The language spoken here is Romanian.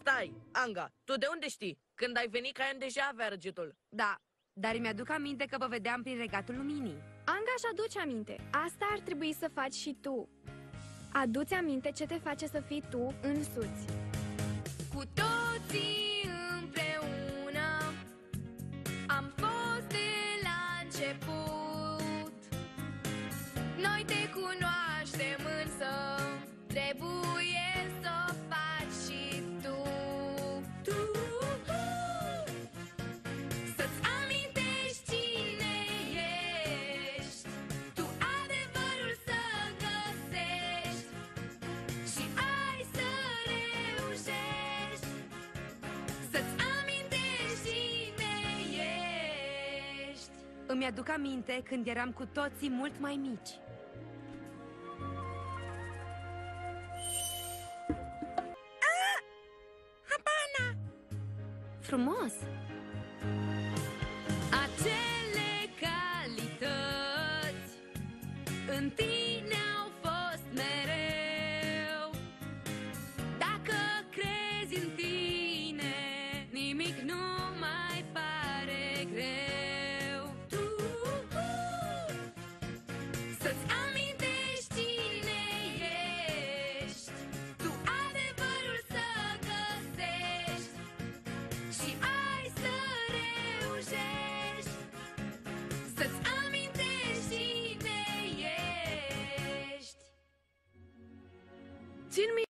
Stai, Anga, tu de unde știi? Când ai venit, Caian deja avea răgetul. Da, dar îmi aduc aminte că vă vedeam prin regatul luminii. Anga își aduce aminte. Asta ar trebui să faci și tu. Aduți aminte ce te face să fii tu însuți. Îmi aduc aminte când eram cu toții mult mai mici. Frumos! Acele calități în tine It's me.